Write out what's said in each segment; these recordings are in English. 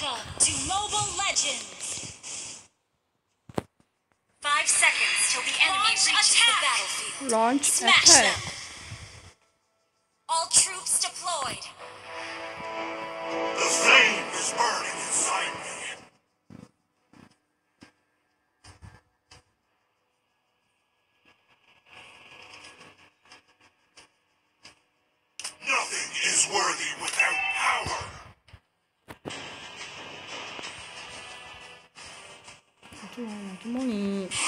Welcome to Mobile Legends. Five seconds till the enemy Launch reaches attack. the battlefield. Launch Smash attack. them. One with the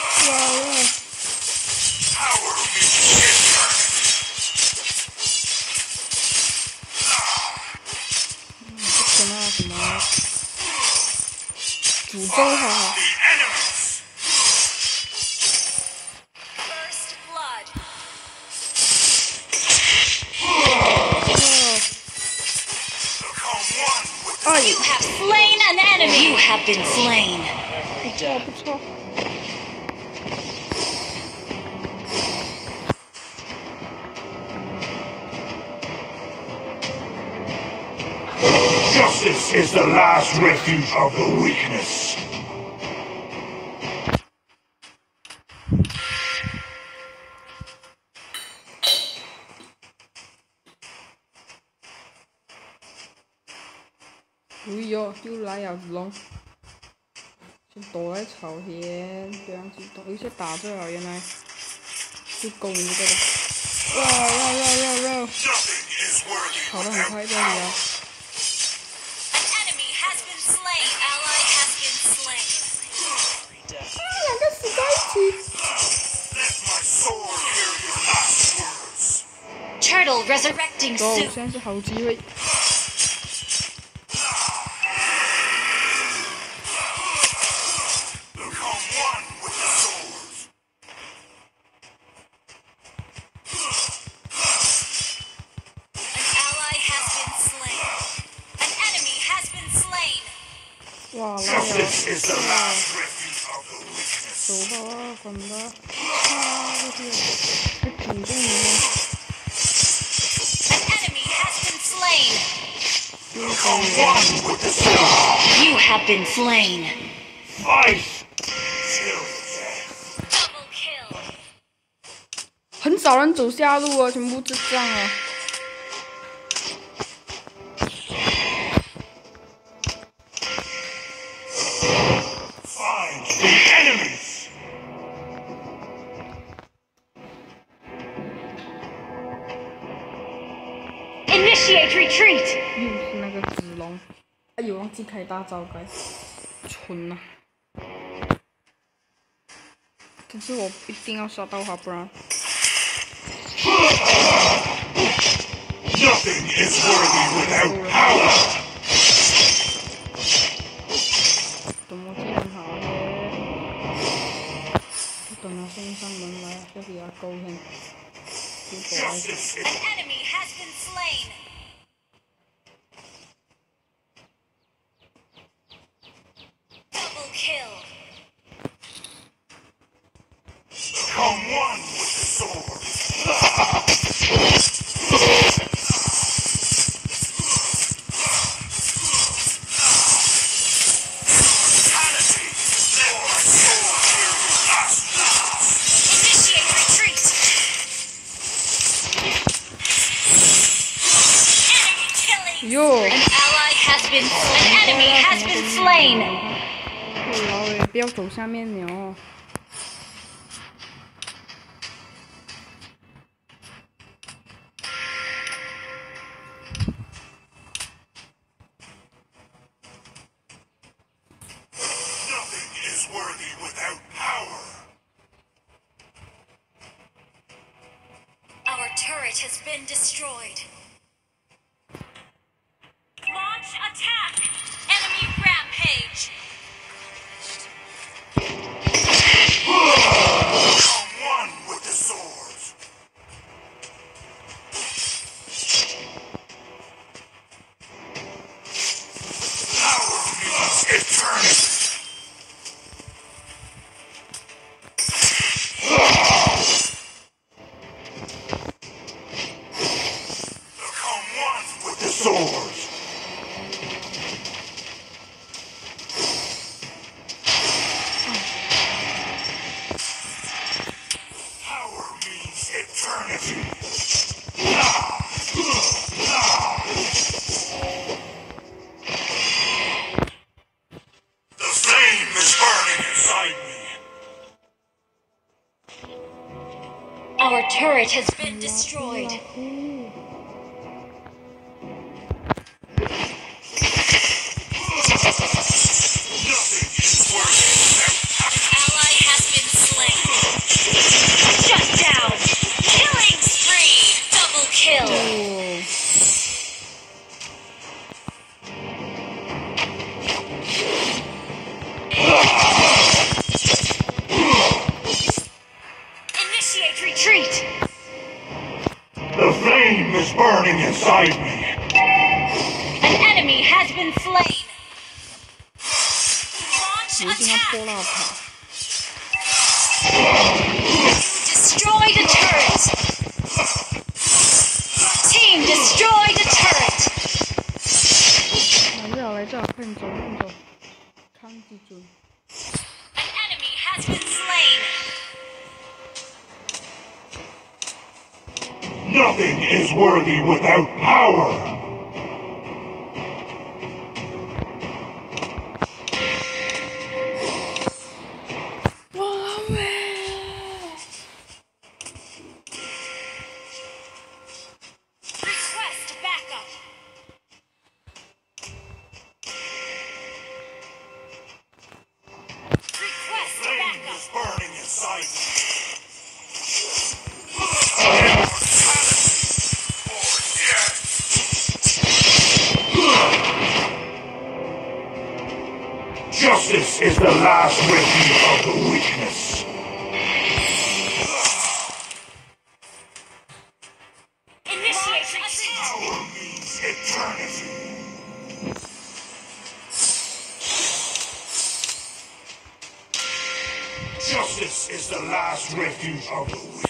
哎，You have slain an enemy. You have been slain. Patrol, patrol. Justice is the last refuge of the weakness. New York, you lie, I've long. 躲在草田这样子，躲一些打最好原来就攻一个。的哇哇哇哇哇跑的很快这里啊。善良的史莱姆。Turtle resurrecting suit。哦，现在是好机会。哇，来呀！走吧，滚吧！啊，我去，还挺重的。An enemy has been slain. You have been slain. Double kill. 很少人走下路啊，全部智障啊！retreat. 又是那个子龙，哎呦，忘记开大招该，蠢啊！可是我一定要杀到他，不然 Nothing is worthy without power. 怎么技很好嘞？就等他送上门来，就给他勾先，就躲在 Justice An is enemy has been slain. one with the sword. Fatality. Let my sword hear your last words. Initiate retreat. Enemy killing. 哟， An ally has been. An enemy has been slain. 老伟，不要走下面了。 flame is burning inside me. An enemy has been slain. Launch 我已经要 attack. 破蜡塔。 Destroyed a turret. Team destroyed a turret. 来这来这，快点走，快点走，康记住。 Nothing is worthy without power. Justice is the last refuge of the weakness. Initiate. Power means eternity. Justice is the last refuge of the weakness.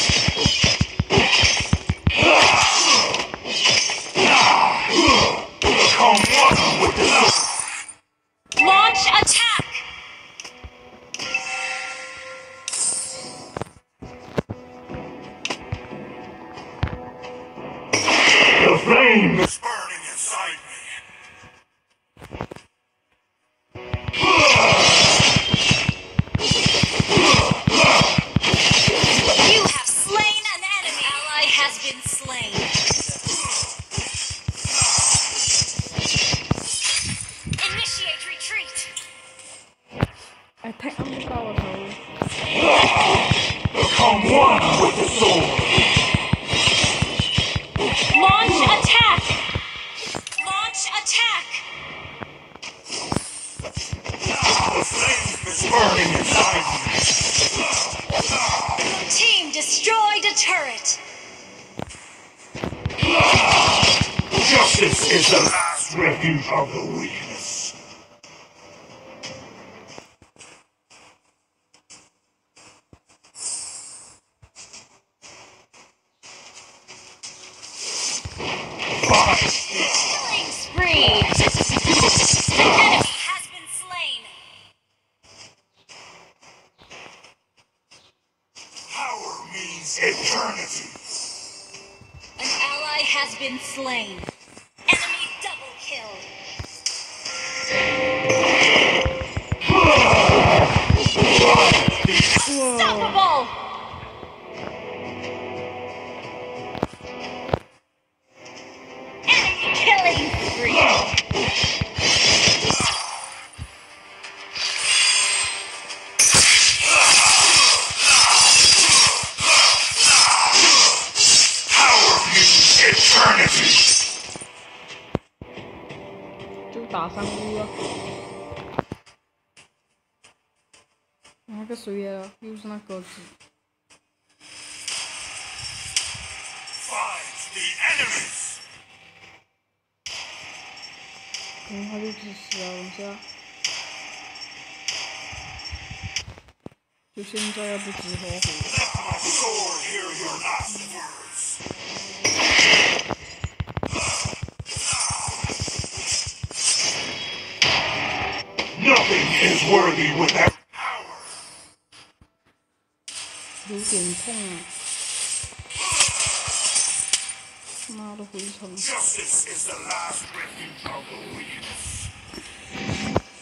Is burning inside me. Team destroyed a turret. Justice is the last refuge of the weakness. Killing spree. An enemy has been slain. Power means eternity. An ally has been slain. করছি Dann habe ich das Laden, ja. Wir sind da ja bitte hoch. Nothing is worthy without 有点痛啊！妈的蛔虫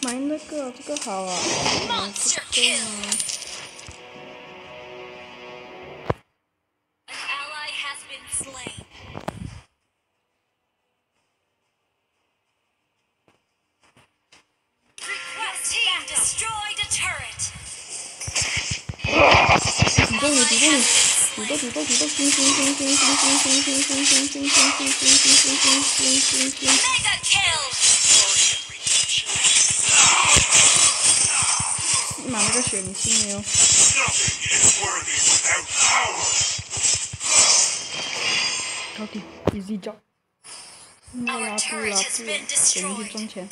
买那个，这个好啊！买这个啊！destroyed a turret. 主动你，主动你，主动主动主动，星星星星星星星星星星星星星星星星星星星。Mega kill. 妈那个血你信没有？搞定，easy job。拉布拉布，给你去赚钱。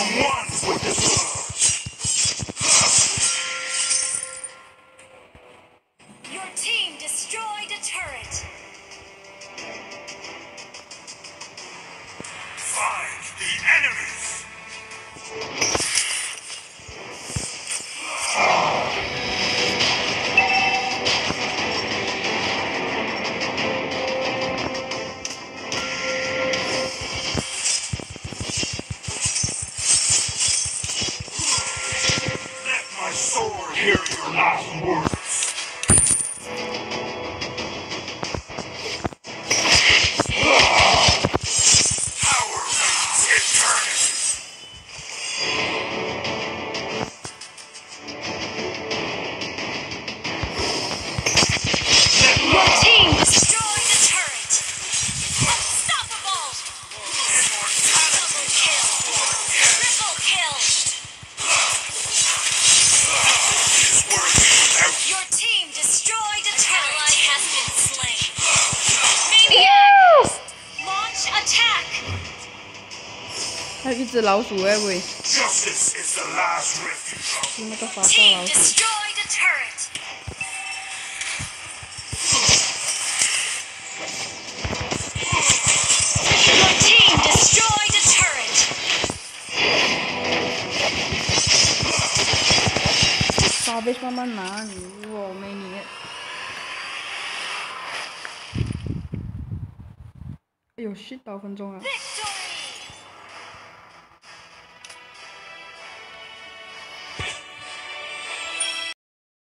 one with this love. 是老鼠哎喂！你们都发现老鼠。发呗，慢慢拿你，我没你。有十八分钟啊。